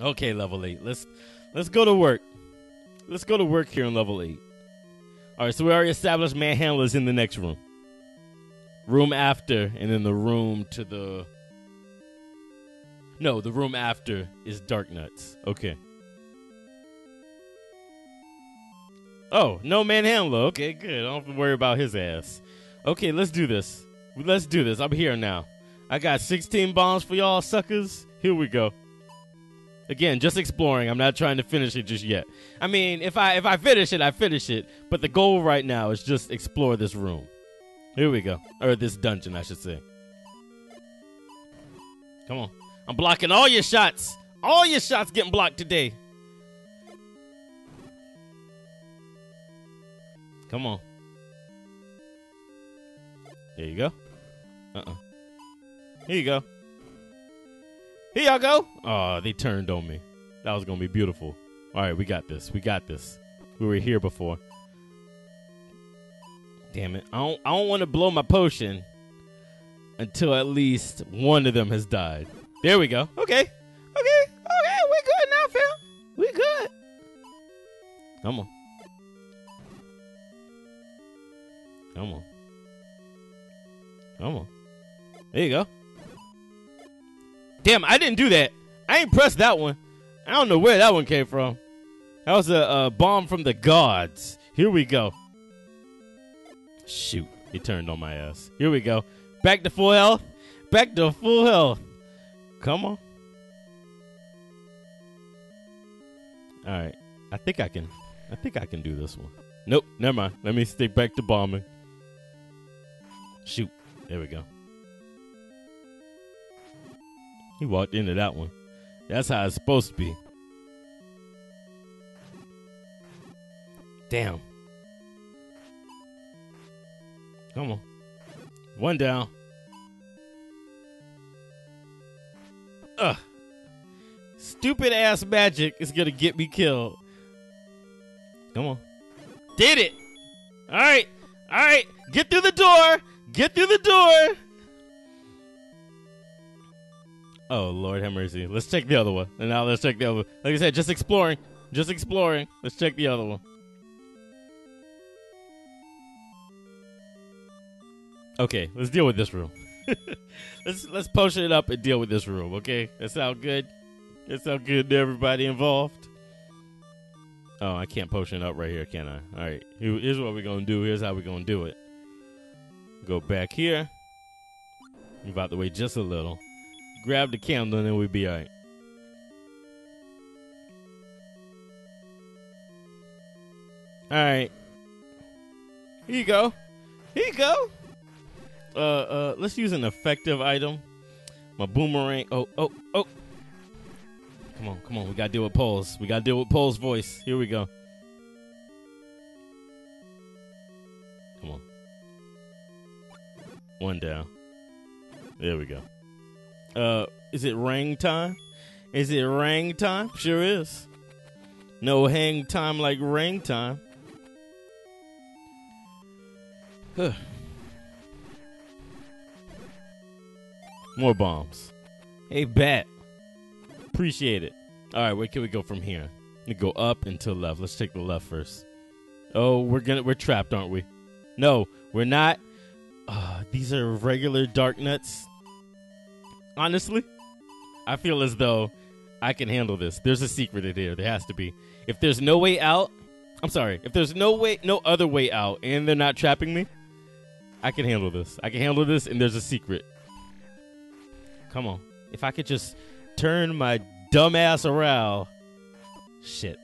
Okay, level eight. Let's let's go to work. Let's go to work here in level eight. All right, so we already established manhandlers in the next room. Room after, and then the room to the. No, the room after is Dark Nuts. Okay. Oh, no manhandler. Okay, good. I don't have to worry about his ass. Okay, let's do this. Let's do this. I'm here now. I got 16 bombs for y'all suckers. Here we go. Again, just exploring. I'm not trying to finish it just yet. I mean, if I if I finish it, I finish it. But the goal right now is just explore this room. Here we go. Or this dungeon, I should say. Come on. I'm blocking all your shots. All your shots getting blocked today. Come on. There you go. Uh-uh. Here you go. Here y'all go. Oh, they turned on me. That was gonna be beautiful. All right, we got this. We got this. We were here before. Damn it! I don't. I don't want to blow my potion until at least one of them has died. There we go. Okay. Okay. Okay. We good now, Phil. We good. Come on. Come on. Come on. There you go. Damn, I didn't do that. I ain't pressed that one. I don't know where that one came from. That was a, a bomb from the gods. Here we go. Shoot, he turned on my ass. Here we go. Back to full health. Back to full health. Come on. All right. I think I can. I think I can do this one. Nope. Never mind. Let me stick back to bombing. Shoot. There we go. He walked into that one. That's how it's supposed to be. Damn. Come on. One down. Ugh. Stupid ass magic is gonna get me killed. Come on. Did it! Alright. Alright. Get through the door. Get through the door. Oh Lord, have mercy. Let's check the other one. And now let's check the other one. Like I said, just exploring. Just exploring. Let's check the other one. Okay, let's deal with this room. let's let's potion it up and deal with this room, okay? That sound good? That sound good to everybody involved? Oh, I can't potion it up right here, can I? Alright. Here's what we're gonna do. Here's how we're gonna do it. Go back here. Move out the way just a little grab the candle and then we'd be all right. All right. Here you go. Here you go. Uh, uh, let's use an effective item. My boomerang. Oh, oh, oh. Come on, come on. We gotta deal with Pols. We gotta deal with Pols' voice. Here we go. Come on. One down. There we go. Uh, is it ring time? Is it ring time? Sure is. No hang time like ring time. Huh. More bombs. Hey, bat. Appreciate it. All right, where can we go from here? We go up and to the left. Let's take the left first. Oh, we're gonna we're trapped, aren't we? No, we're not. Uh, these are regular dark nuts honestly, I feel as though I can handle this. There's a secret in here. There has to be. If there's no way out, I'm sorry. If there's no way, no other way out, and they're not trapping me, I can handle this. I can handle this, and there's a secret. Come on. If I could just turn my dumbass around. Shit.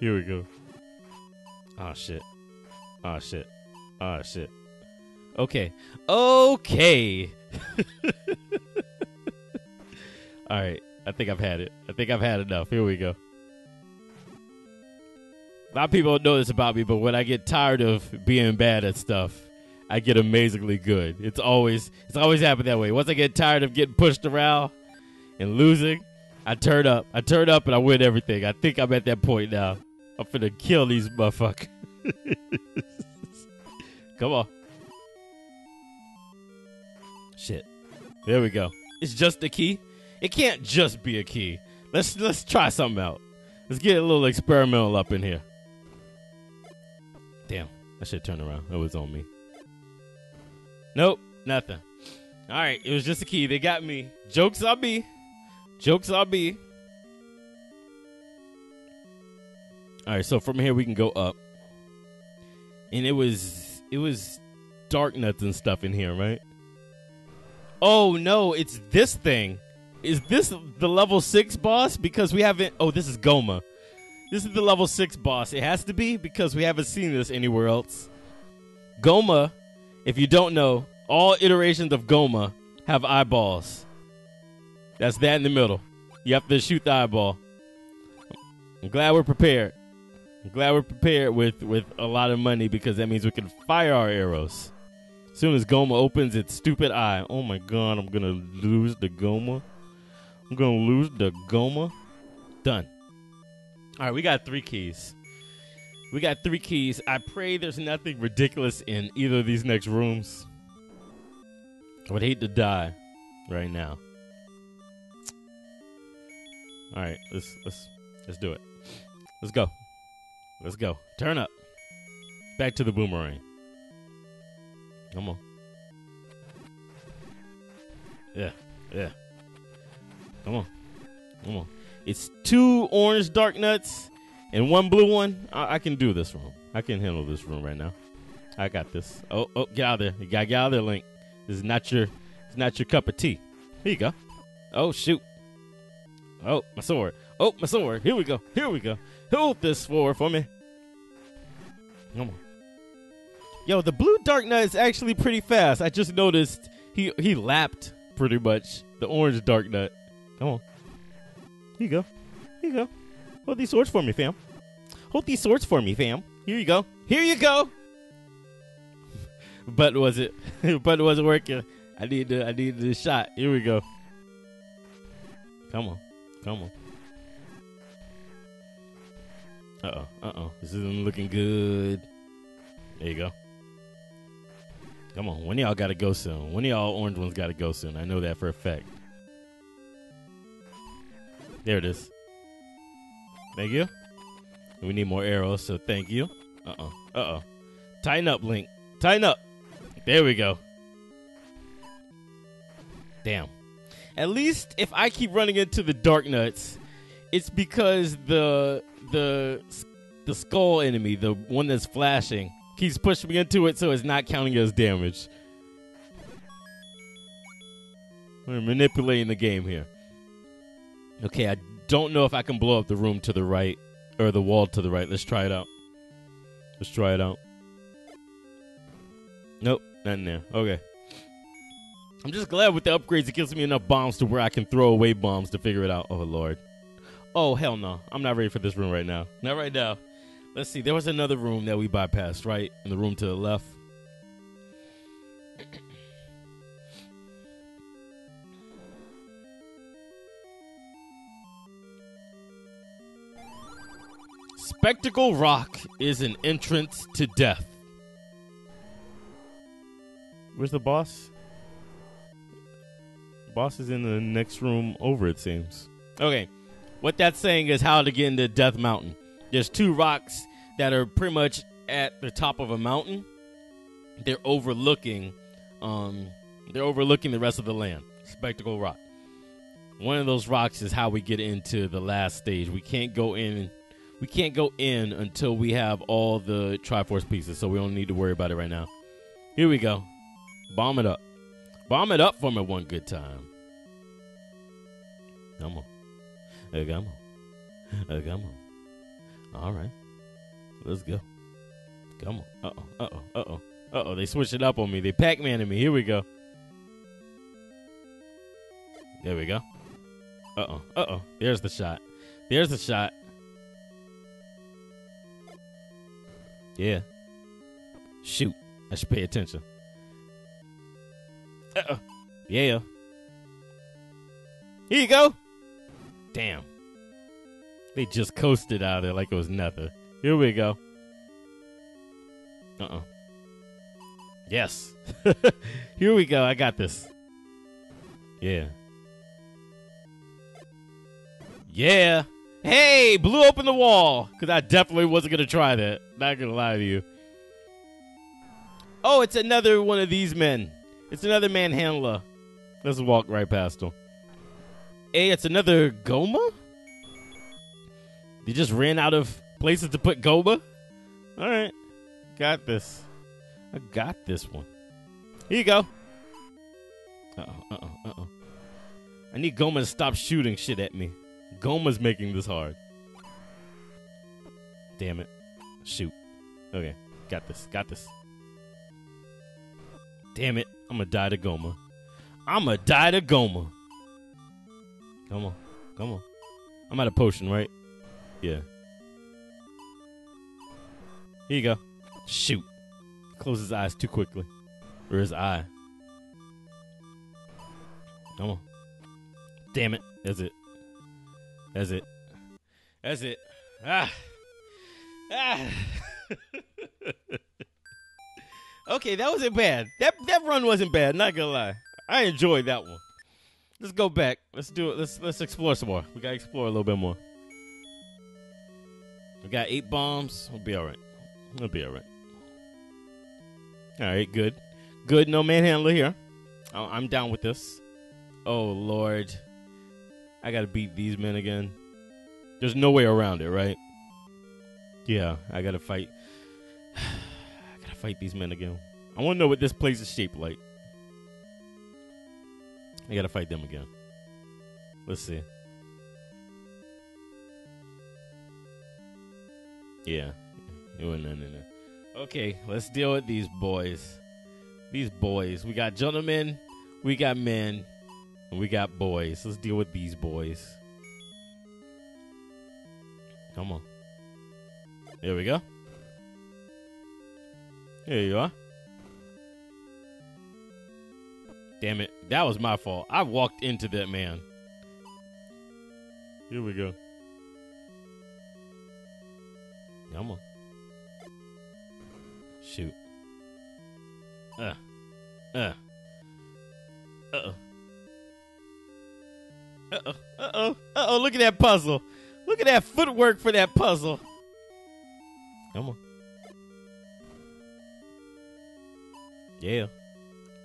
Here we go. Oh shit. Oh shit. Oh shit. Okay. Okay. All right. I think I've had it. I think I've had enough. Here we go. A lot of people don't know this about me, but when I get tired of being bad at stuff, I get amazingly good. It's always it's always happened that way. Once I get tired of getting pushed around and losing, I turn up. I turn up and I win everything. I think I'm at that point now. I'm finna kill these motherfuckers. Come on. Shit. There we go. It's just the key. It can't just be a key. Let's let's try something out. Let's get a little experimental up in here. Damn, I should turn around. It was on me. Nope, nothing. All right, it was just a key. They got me. Jokes on be. Jokes on be. All right, so from here we can go up, and it was it was dark nuts and stuff in here, right? Oh no, it's this thing. Is this the level six boss? Because we haven't. Oh, this is Gohma. This is the level six boss. It has to be because we haven't seen this anywhere else. Gohma, if you don't know, all iterations of Gohma have eyeballs. That's that in the middle. You have to shoot the eyeball. I'm glad we're prepared. I'm glad we're prepared with, with a lot of money because that means we can fire our arrows. As soon as Gohma opens its stupid eye. Oh my god, I'm gonna lose the Gohma. I'm gonna lose the Gohma. Done. Alright, we got three keys. We got three keys. I pray there's nothing ridiculous in either of these next rooms. I would hate to die right now. Alright, let's let's let's do it. Let's go. Let's go. Turn up. Back to the boomerang. Come on. Yeah, yeah. Come on. Come on. It's two orange dark nuts and one blue one. I, I can do this room. I can handle this room right now. I got this. Oh, oh, get out of there. You gotta get out of there, Link. This is not your it's not your cup of tea. Here you go. Oh shoot. Oh, my sword. Oh, my sword. Here we go. Here we go. Hold this sword for me. Come on. Yo, the blue dark nut is actually pretty fast. I just noticed he he lapped pretty much the orange dark nut. Come on. Here you go. Here you go. Hold these swords for me, fam. Hold these swords for me, fam. Here you go. Here you go. but was it? but was it working? I need the I need the shot. Here we go. Come on. Come on. Uh oh. Uh oh. This isn't looking good. There you go. Come on. One of y'all got to go soon. One of y'all orange ones got to go soon. I know that for a fact. There it is. Thank you. We need more arrows, so thank you. Uh oh. Uh oh. Tighten up, Link. Tighten up. There we go. Damn. At least if I keep running into the dark nuts, it's because the the the skull enemy, the one that's flashing, keeps pushing me into it, so it's not counting as damage. We're manipulating the game here. Okay, I don't know if I can blow up the room to the right or the wall to the right. Let's try it out. Let's try it out. Nope, not in there. Okay. I'm just glad with the upgrades it gives me enough bombs to where I can throw away bombs to figure it out. Oh lord. Oh hell no. I'm not ready for this room right now. Not right now. Let's see. There was another room that we bypassed, right? In the room to the left. Spectacle Rock is an entrance to death. Where's the boss? boss is in the next room over, it seems. Okay. What that's saying is how to get into Death Mountain. There's two rocks that are pretty much at the top of a mountain. They're overlooking um they're overlooking the rest of the land. Spectacle Rock. One of those rocks is how we get into the last stage. We can't go in we can't go in until we have all the Triforce pieces, so we don't need to worry about it right now. Here we go. Bomb it up. Bomb it up for me one good time. Come on. Uh, come on. Uh, come on. All right. Let's go. Come on. Uh oh. Uh oh. Uh oh. Uh oh. They switched it up on me. They Pac Man me. Here we go. There we go. Uh oh. Uh oh. There's the shot. There's the shot. Yeah. Shoot. I should pay attention. Uh oh. Yeah. Here you go. Damn. They just coasted out of there like it was nothing. Here we go. Uh oh. Yes. Here we go. I got this. Yeah. Yeah. Hey, blew open the wall. Because I definitely wasn't going to try that. Not going to lie to you. Oh, it's another one of these men. It's another manhandler. Let's walk right past him. Hey, it's another Gohma? They just ran out of places to put Gohma? All right. Got this. I got this one. Here you go. Uh-oh, uh-oh, uh-oh. I need Gohma to stop shooting shit at me. Gohma's making this hard. Damn it. Shoot. Okay. Got this. Got this. Damn it. I'm gonna die to Gohma. I'm gonna die to Gohma. Come on. Come on. I'm out of potion, right? Yeah. Here you go. Shoot. Close his eyes too quickly. Or his eye. Come on. Damn it. That's it. That's it. That's it. Ah. Ah. okay, that wasn't bad. That that run wasn't bad, not gonna lie. I enjoyed that one. Let's go back. Let's do it. Let's let's explore some more. We gotta explore a little bit more. We got eight bombs. We'll be all right. We'll be all right. All right, good, good. No manhandler here. I'm down with this. Oh Lord, I gotta beat these men again. There's no way around it, right? Yeah, I gotta fight. I gotta fight these men again. I want to know what this place is shaped like. I gotta fight them again. Let's see. Yeah. No, no, no, no. Okay, let's deal with these boys. These boys. We got gentlemen, we got men, we got boys. Let's deal with these boys. Come on. There we go. Here you are. Damn it. That was my fault. I walked into that man. Here we go. Come on. Shoot. Uh. Uh. Uh-oh. Uh-oh. Uh-oh. Uh-oh. Look at that puzzle. Look at that footwork for that puzzle. Come on. Yeah.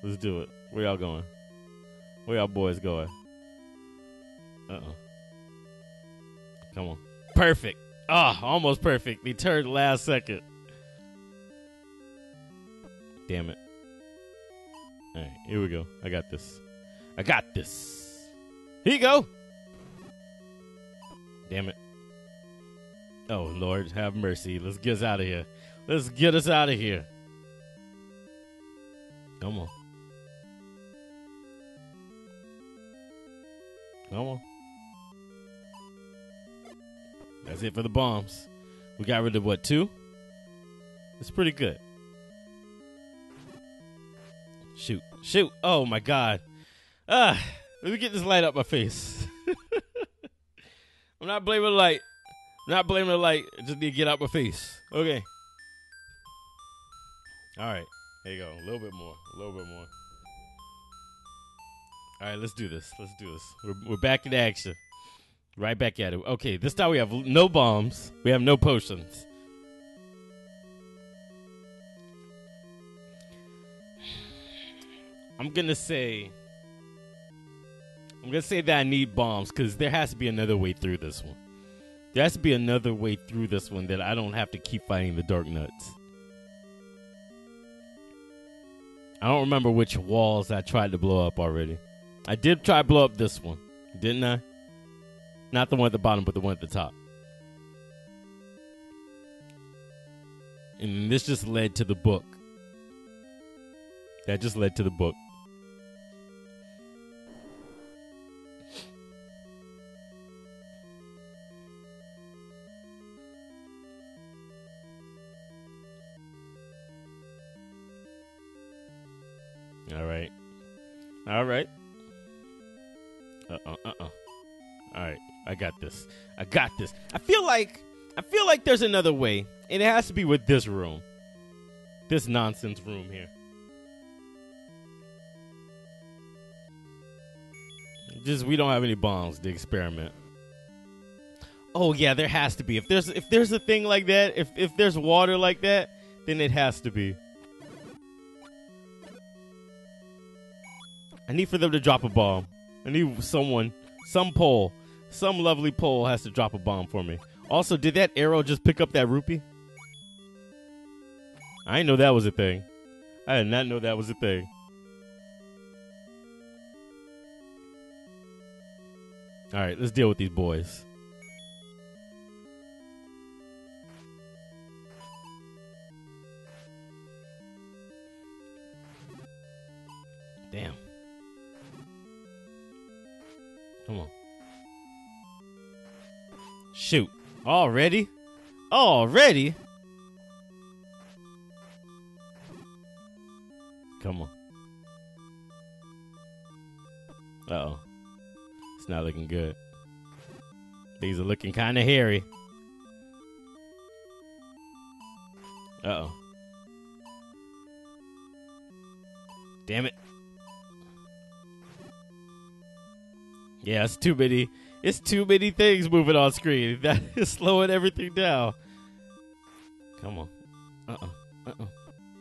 Let's do it. Where y'all going? Where y'all boys going? Uh-oh. Come on. Perfect. Ah, oh, almost perfect. He turned last second. Damn it. All right, here we go. I got this. I got this. Here you go. Damn it. Oh, Lord, have mercy. Let's get us out of here. Let's get us out of here. Come on. Come on. That's it for the bombs. We got rid of what, two? It's pretty good. Shoot. Shoot. Oh my god. Ah, let me get this light up my face. I'm not blaming the light. I'm not blaming the light. I just need to get out my face. Okay. All right. There you go. A little bit more. A little bit more. All right, let's do this. Let's do this. We're, we're back in action. Right back at it. Okay, this time we have no bombs. We have no potions. I'm gonna say I'm gonna say that I need bombs because there has to be another way through this one. There has to be another way through this one that I don't have to keep fighting the dark nuts. I don't remember which walls I tried to blow up already. I did try to blow up this one, didn't I? Not the one at the bottom, but the one at the top. And this just led to the book. That just led to the book. Got this. I got this. I feel like I feel like there's another way, and it has to be with this room. This nonsense room here. Just we don't have any bombs to experiment. Oh yeah, there has to be. If there's if there's a thing like that, if if there's water like that, then it has to be. I need for them to drop a bomb. I need someone, some pole, some lovely pole has to drop a bomb for me. Also, did that arrow just pick up that rupee? I didn't know that was a thing. I did not know that was a thing. All right, let's deal with these boys. Damn. Come on. Shoot. Already? Already? Come on. Uh oh. It's not looking good. These are looking kind of hairy. Uh oh. Damn it. Yeah, it's too many. It's too many things moving on screen. That is slowing everything down. Come on. Uh uh-uh. uh. Uh.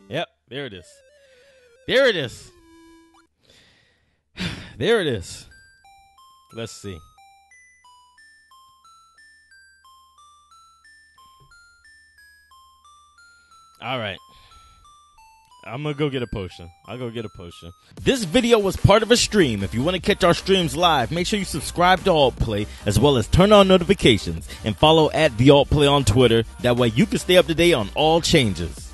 Yep, there it is. There it is. there it is. Let's see. All right. I'm gonna go get a potion. I'll go get a potion. This video was part of a stream. If you want to catch our streams live, make sure you subscribe to Alt Play as well as turn on notifications and follow at the Alt Play on Twitter. That way you can stay up to date on all changes.